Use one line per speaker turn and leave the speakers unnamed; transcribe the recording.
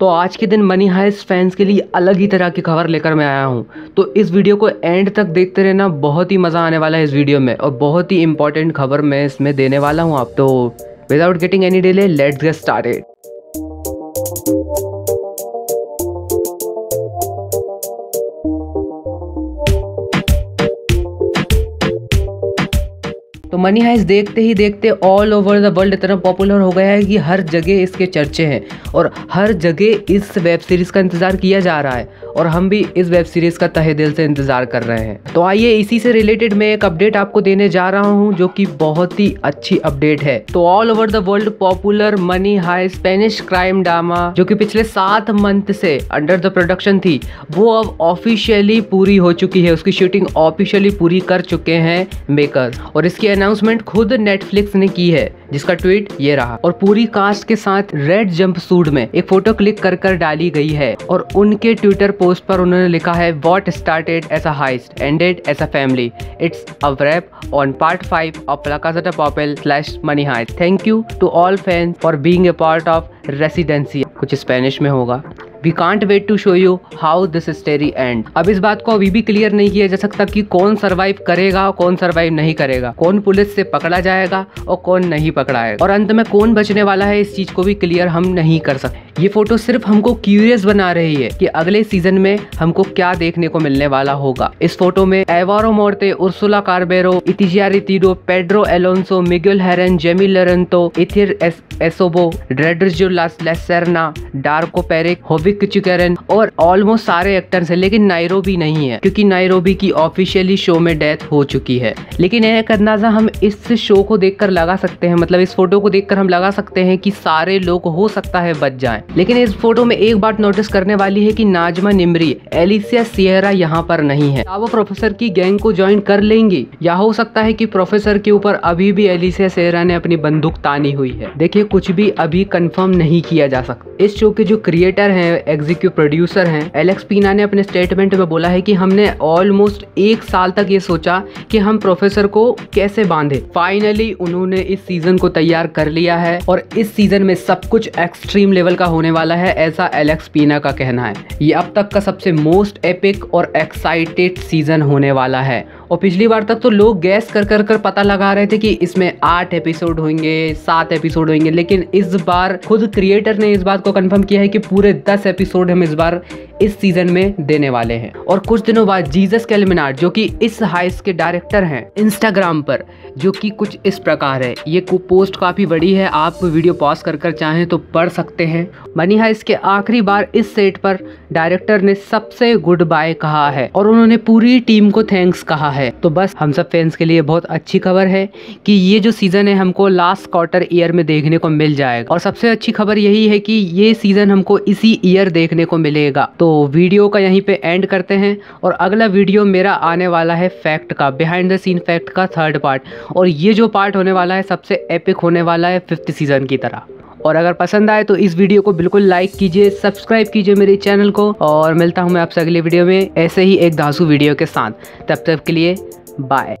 तो आज के दिन मनी हाइस फैंस के लिए अलग ही तरह की खबर लेकर मैं आया हूँ। तो इस वीडियो को एंड तक देखते रहना, बहुत ही मज़ा आने वाला है इस वीडियो में और बहुत ही इंपॉर्टेंट खबर मैं इसमें देने वाला हूँ आप। तो without getting any delay let's get started तो मनी हाइस देखते ही देखते ऑल ओवर द वर्ल्ड इतना पॉपुलर हो गया है कि हर जगह इसके चर्चे हैं और हर जगह इस वेब सीरीज़ का इंतज़ार किया जा रहा है और हम भी इस वेब सीरीज़ का तहे दिल से इंतज़ार कर रहे हैं। तो आइए इसी से रिलेटेड मैं एक अपडेट आपको देने जा रहा हूँ जो कि बहुत ही अच्छी अपडेट है। तो all over the world popular money high Spanish crime drama जो कि पिछले सात मंथ से अंडर द प्रोडक्शन थी, वो अब ऑफिशियली पूरी हो चुकी है। उसकी शूटिंग ऑफिशियली पूरी कर चुके हैं मेकर और इसकी अनाउंसमेंट खुद नेटफ्लिक्स ने की है, जिसका ट्वीट ये रहा। और पूरी कास्ट के साथ रेड जंप सूट में एक फ़ोटो क्लिक कर कर डाली गई है। और उनके ट्विटर पोस्ट पर उन्होंने लिखा है what started as a heist ended as a family it's a wrap on part five of प्लाकाजटा पॉपल slash money heist thank you to all fans for being a part of residency कुछ Spanish में होगा। We can't wait to show you how this story and अब इस बात को अभी भी clear नहीं किया जा सकता कि कौन सरवाइव करेगा कौन सरवाइव नहीं करेगा। कौन पुलिस से पकड़ा जाएगा और कौन नहीं पकड़ाएगा और अंत में कौन बचने वाला है इस चीज़ को भी क्लियर हम नहीं कर सकते। ये फ़ोटो सिर्फ़ हमको क्यूरियस बना रही है कि अगले सीज़न में हमको क्या देखने को मिलने वाला होगा। इस फ़ोटो में Alvaro Morte, Ursula Corbero Itziar Ituno Pedro Alonso Miguel Herran, Jaime Lorente, Esther Acebo, ड्रेडर्जो la Serna, Darko Peric Hovik Keuchkerian और ऑलमोस्ट सारे एक्टर्स हैं, लेकिन नायरोबी नहीं है, क्योंकि नायरोबी की ऑफिशियली शो में डेथ हो चुकी है। लेकिन एक अंदाज़ा हम इस शो को देखकर लगा सकते हैं मतलब इस फ़ोटो को देखकर हम लगा सकते हैं कि सारे लोग हो सकता है बच जाएँ। लेकिन इस फ़ोटो में एक बात नोटिस करने वाली है कि नाजमा निमरी एलिसिया सियरा यहाँ पर नहीं है। वो प्रोफेसर की गैंग को ज्वाइन कर लेंगी? या हो सकता है कि प्रोफेसर के ऊपर अभी भी एलिसिया सियरा ने अपनी बंदूक तानी हुई है। देखिए, कुछ भी अभी कंफर्म नहीं किया जा सकता। इस शो के जो क्रिएटर हैं एग्जीक्यूटिव प्रोड्यूसर हैं। एलेक्स पीना ने अपने स्टेटमेंट में बोला है कि हमने ऑलमोस्ट एक साल तक ये सोचा कि हम प्रोफेसर को कैसे बांधे। फाइनली उन्होंने इस सीज़न को तैयार कर लिया है और इस सीज़न में सब कुछ एक्सट्रीम लेवल का होने वाला है, ऐसा एलेक्स पीना का कहना है। ये अब तक का सबसे मोस्ट एपिक और एक्साइटेड सीज़न होने वाला है। और पिछली बार तक तो लोग गैस कर कर कर पता लगा रहे थे कि इसमें आठ एपिसोड होंगे, सात एपिसोड होंगे, लेकिन इस बार खुद क्रिएटर ने इस बात को कंफर्म किया है कि पूरे दस एपिसोड हम इस बार इस सीज़न में देने वाले हैं। और कुछ दिनों बाद जीसस कैलमिनार जो कि इस हाइस के डायरेक्टर हैं इंस्टाग्राम पर, जो कि कुछ इस प्रकार है। ये पोस्ट काफ़ी बड़ी है, आप वीडियो पॉज कर कर चाहें तो पढ़ सकते हैं। मनी हाइस के आखिरी बार इस सेट पर डायरेक्टर ने सबसे गुड बाय कहा है, और उन्होंने पूरी टीम को थैंक्स कहा है। तो बस हम सब फैंस के लिए बहुत अच्छी खबर है कि ये जो सीज़न है हमको लास्ट क्वार्टर ईयर में देखने को मिल जाएगा। और सबसे अच्छी खबर यही है कि ये सीज़न हमको इसी ईयर देखने को मिलेगा। तो वीडियो का यहीं पे एंड करते हैं और अगला वीडियो मेरा आने वाला है फैक्ट का बिहाइंड द सीन फैक्ट का थर्ड पार्ट और ये जो पार्ट होने वाला है, सबसे एपिक होने वाला है फिफ्थ सीज़न की तरह। और अगर पसंद आए तो इस वीडियो को बिल्कुल लाइक कीजिए सब्सक्राइब कीजिए मेरे चैनल को और मिलता हूँ मैं आपसे अगले वीडियो में ऐसे ही एक धांसू वीडियो के साथ। तब तक के लिए बाय